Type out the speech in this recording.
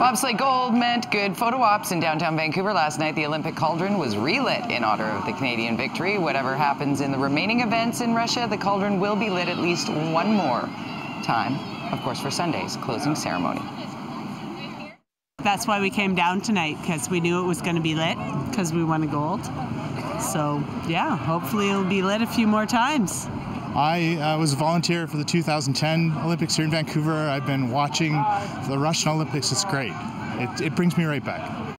Bobsleigh Gold meant good photo ops in downtown Vancouver last night. The Olympic Cauldron was relit in honor of the Canadian victory. Whatever happens in the remaining events in Russia, the Cauldron will be lit at least one more time, of course, for Sunday's closing ceremony. That's why we came down tonight, because we knew it was going to be lit, because we won a gold. So, yeah, hopefully it'll be lit a few more times. I uh, was a volunteer for the 2010 Olympics here in Vancouver. I've been watching the Russian Olympics. It's great. It, it brings me right back.